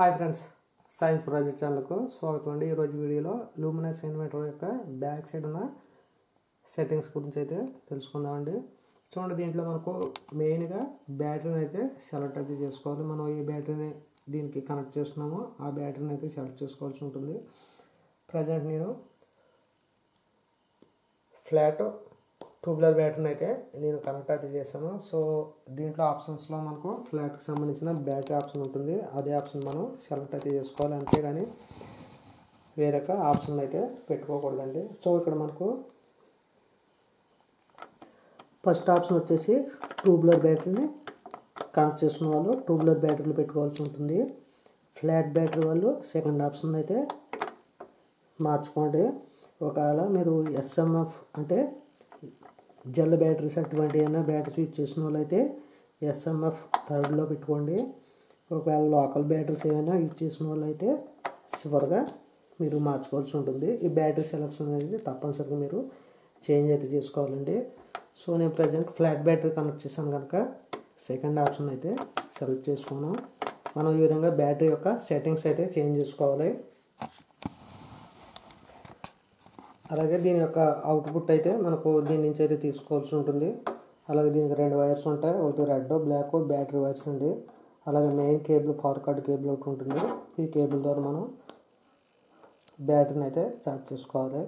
Hi friends science project ఛానల్కు స్వాగతం అండి. ఈరోజు వీడియోలో లూమినస్ ఇన్వర్టర్ యొక్క బ్యాక్ సైడ్ ఉన్న సెట్టింగ్స్ గురించి అయితే తెలుసుకుందామండి. చూడండి దీంట్లో మనకు మెయిన్గా బ్యాటరీని అయితే సెలెక్ట్ అయితే చేసుకోవాలి. మనం ఏ బ్యాటరీని దీనికి కనెక్ట్ చేస్తున్నామో. ఆ బ్యాటరీని అయితే సెలెక్ట్ చేసుకోవాల్సి ఉంటుంది. ప్రజెంట్ నేను ఫ్లాట్ ట్యూబ్లర్ బ్యాటరీని అయితే నేను కనెక్ట్ అయితే చేశాను. సో దీంట్లో ఆప్షన్స్లో మనకు ఫ్లాట్కి సంబంధించిన బ్యాటరీ ఆప్షన్ ఉంటుంది. అదే ఆప్షన్ మనం సెలెక్ట్ అయితే చేసుకోవాలి. అంతేగాని వేరొక ఆప్షన్ అయితే పెట్టుకోకూడదండి. సో ఇక్కడ మనకు ఫస్ట్ ఆప్షన్ వచ్చేసి ట్యూబ్లర్ బ్యాటరీని కనెక్ట్ చేసిన వాళ్ళు ట్యూబ్లర్ బ్యాటరీలు పెట్టుకోవాల్సి ఉంటుంది. ఫ్లాట్ బ్యాటరీ వాళ్ళు సెకండ్ ఆప్షన్ అయితే మార్చుకోండి. ఒకవేళ మీరు ఎస్ఎంఎఫ్ అంటే జెల్ బ్యాటరీస్ అటువంటి ఏమైనా బ్యాటరీ యూజ్ చేసిన వాళ్ళైతే ఎస్ఎంఎఫ్ థర్డ్లో పెట్టుకోండి. ఒకవేళ లోకల్ బ్యాటరీస్ ఏమైనా యూజ్ చేసిన వాళ్ళైతే చివరిగా మీరు మార్చుకోవాల్సి ఉంటుంది. ఈ బ్యాటరీ సెలెక్షన్ అనేది తప్పనిసరిగా మీరు చేంజ్ అయితే చేసుకోవాలండి. సో నేను ప్రజెంట్ ఫ్లాట్ బ్యాటరీ కనెక్ట్ చేశాను కనుక సెకండ్ ఆప్షన్ అయితే సెలెక్ట్ చేసుకున్నాం. మనం ఈ విధంగా బ్యాటరీ యొక్క సెట్టింగ్స్ అయితే చేంజ్ చేసుకోవాలి. అలాగే దీని యొక్క అవుట్పుట్ అయితే మనకు దీని నుంచి అయితే తీసుకోవాల్సి ఉంటుంది. అలాగే దీనికి రెండు వైర్స్ ఉంటాయి. ఒకటి రెడ్ బ్లాక్ బ్యాటరీ వైర్స్ అండి. అలాగే main cable power cord cable ఒకటి ఉంటుంది. ఈ కేబుల్ ద్వారా మనం బ్యాటరీని అయితే ఛార్జ్ చేసుకోవాలి.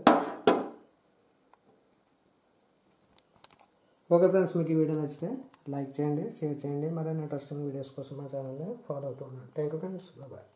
ఓకే ఫ్రెండ్స్ మీకు ఈ వీడియో నచ్చితే లైక్ చేయండి షేర్ చేయండి. మరిన్ని ఇంట్రెస్టింగ్ వీడియోస్ కోసం మా ఛానల్ని ఫాలో అవుతున్నాను థ్యాంక్ యూ ఫ్రెండ్స్ బాయ్